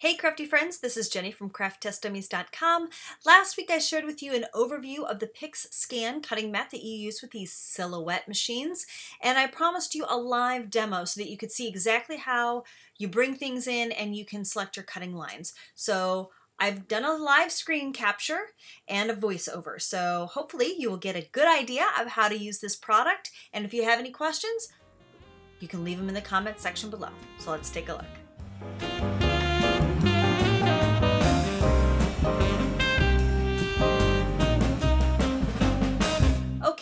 Hey crafty friends, this is Jenny from crafttestdummies.com. Last week I shared with you an overview of the PixScan cutting mat that you use with these silhouette machines and I promised you a live demo so that you could see exactly how you bring things in and you can select your cutting lines. So I've done a live screen capture and a voiceover, so hopefully you will get a good idea of how to use this product and if you have any questions, you can leave them in the comments section below. So let's take a look.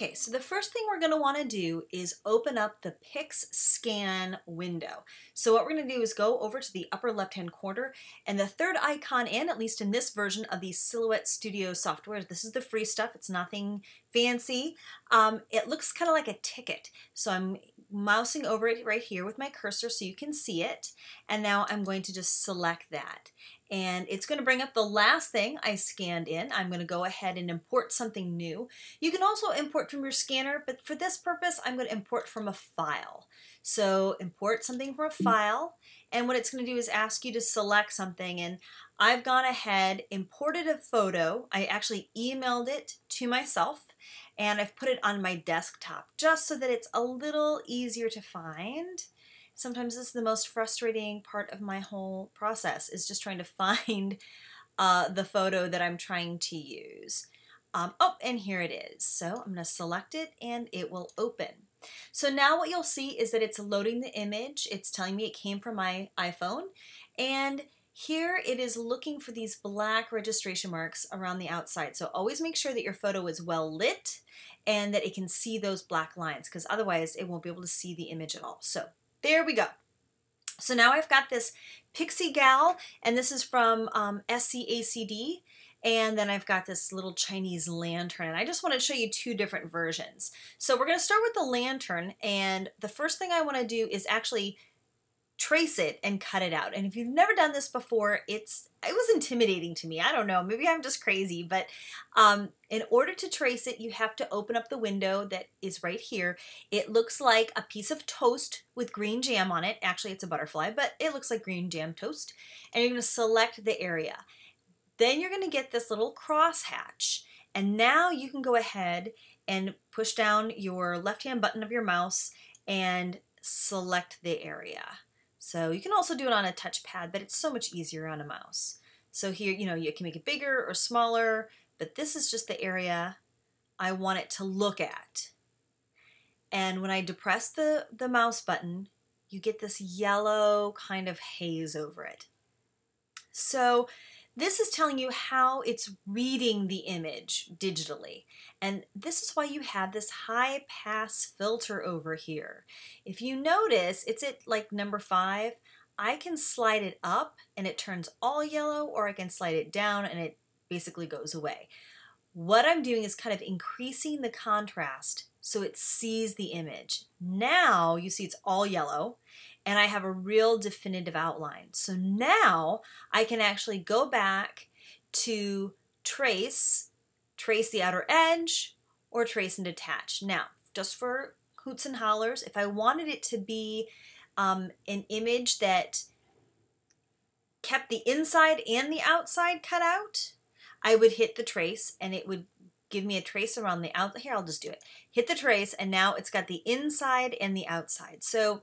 Okay, so the first thing we're going to want to do is open up the PixScan window. So what we're going to do is go over to the upper left-hand corner, and the third icon in, at least in this version of the Silhouette Studio software, this is the free stuff, it's nothing fancy, um, it looks kind of like a ticket. So I'm mousing over it right here with my cursor so you can see it, and now I'm going to just select that and it's going to bring up the last thing I scanned in. I'm going to go ahead and import something new. You can also import from your scanner, but for this purpose, I'm going to import from a file. So import something from a mm. file, and what it's going to do is ask you to select something, and I've gone ahead, imported a photo. I actually emailed it to myself, and I've put it on my desktop just so that it's a little easier to find sometimes this is the most frustrating part of my whole process is just trying to find uh, the photo that I'm trying to use. Um, oh, and here it is. So I'm going to select it and it will open. So now what you'll see is that it's loading the image. It's telling me it came from my iPhone. And here it is looking for these black registration marks around the outside. So always make sure that your photo is well lit and that it can see those black lines because otherwise it won't be able to see the image at all. So there we go. So now I've got this Pixie Gal, and this is from um, SCACD. And then I've got this little Chinese lantern. And I just want to show you two different versions. So we're going to start with the lantern. And the first thing I want to do is actually trace it and cut it out. And if you've never done this before, it's it was intimidating to me. I don't know, maybe I'm just crazy, but um, in order to trace it, you have to open up the window that is right here. It looks like a piece of toast with green jam on it. Actually, it's a butterfly, but it looks like green jam toast. And you're going to select the area. Then you're going to get this little cross hatch. And now you can go ahead and push down your left-hand button of your mouse and select the area. So you can also do it on a touchpad, but it's so much easier on a mouse. So here, you know, you can make it bigger or smaller, but this is just the area I want it to look at. And when I depress the, the mouse button, you get this yellow kind of haze over it. So this is telling you how it's reading the image digitally. And this is why you have this high pass filter over here. If you notice, it's at like number five. I can slide it up and it turns all yellow or I can slide it down and it basically goes away. What I'm doing is kind of increasing the contrast so it sees the image. Now you see it's all yellow and I have a real definitive outline. So now I can actually go back to trace, trace the outer edge, or trace and detach. Now, just for hoots and hollers, if I wanted it to be um, an image that kept the inside and the outside cut out, I would hit the trace and it would give me a trace around the out here I'll just do it hit the trace and now it's got the inside and the outside so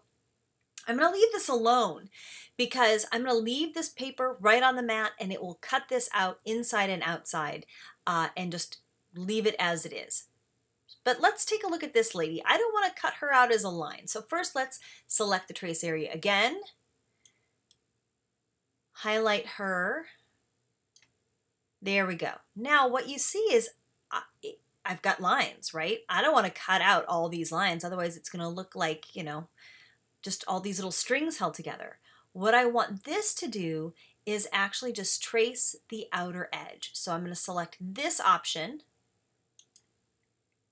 I'm going to leave this alone because I'm going to leave this paper right on the mat and it will cut this out inside and outside uh, and just leave it as it is. But let's take a look at this lady. I don't want to cut her out as a line. So first let's select the trace area again. Highlight her. There we go. Now what you see is uh, I've got lines, right? I don't want to cut out all these lines. Otherwise it's going to look like, you know, just all these little strings held together. What I want this to do is actually just trace the outer edge. So I'm going to select this option.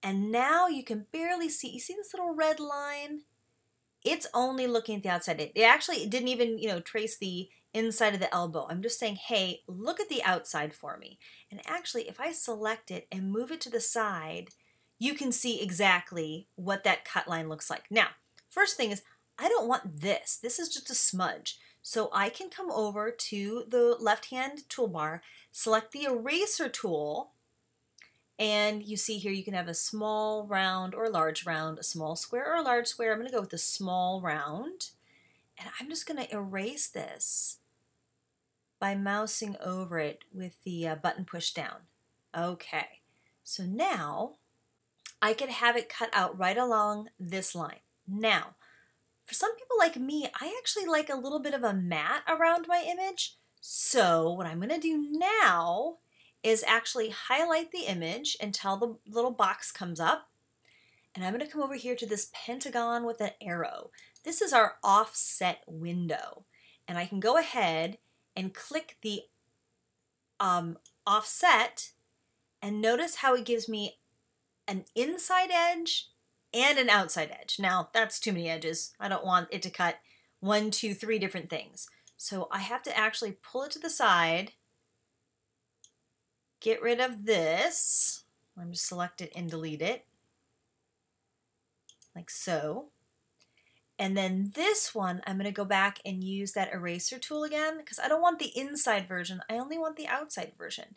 And now you can barely see, you see this little red line? It's only looking at the outside. It, actually it didn't even, you know, trace the inside of the elbow. I'm just saying, hey, look at the outside for me. And actually, if I select it and move it to the side, you can see exactly what that cut line looks like. Now, first thing is I don't want this. This is just a smudge. So I can come over to the left-hand toolbar, select the eraser tool, and you see here you can have a small round or large round, a small square or a large square. I'm going to go with a small round. And I'm just going to erase this by mousing over it with the uh, button push down. Okay, so now I can have it cut out right along this line. Now, for some people like me, I actually like a little bit of a mat around my image. So what I'm going to do now is actually highlight the image until the little box comes up. And I'm going to come over here to this pentagon with an arrow. This is our offset window. And I can go ahead and click the um, offset and notice how it gives me an inside edge and an outside edge. Now, that's too many edges. I don't want it to cut one, two, three different things. So I have to actually pull it to the side, get rid of this. I'm just select it and delete it, like so. And then this one, I'm going to go back and use that eraser tool again because I don't want the inside version. I only want the outside version.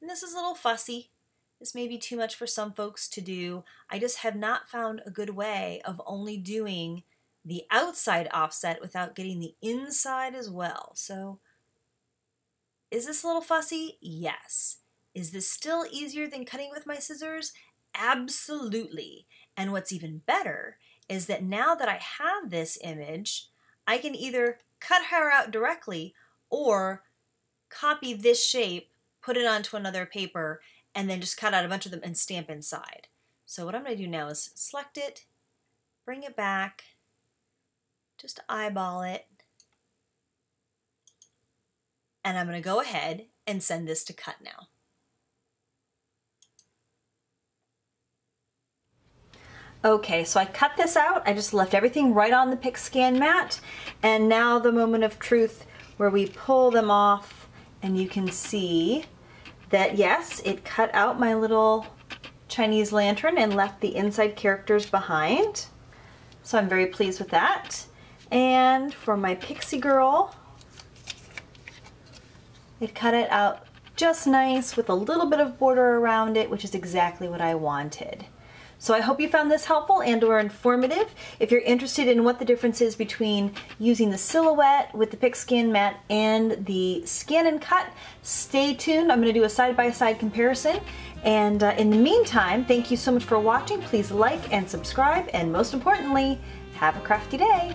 And this is a little fussy. This may be too much for some folks to do. I just have not found a good way of only doing the outside offset without getting the inside as well. So is this a little fussy? Yes. Is this still easier than cutting with my scissors? Absolutely. And what's even better is that now that I have this image, I can either cut her out directly or copy this shape, put it onto another paper, and then just cut out a bunch of them and stamp inside. So what I'm going to do now is select it, bring it back, just eyeball it, and I'm going to go ahead and send this to cut now. Okay, so I cut this out. I just left everything right on the Pixscan mat. And now the moment of truth where we pull them off and you can see that yes, it cut out my little Chinese lantern and left the inside characters behind. So I'm very pleased with that. And for my pixie girl, it cut it out just nice with a little bit of border around it, which is exactly what I wanted. So I hope you found this helpful and or informative. If you're interested in what the difference is between using the silhouette with the Pixscan mat and the scan and cut, stay tuned. I'm going to do a side-by-side -side comparison. And uh, in the meantime, thank you so much for watching. Please like and subscribe. And most importantly, have a crafty day.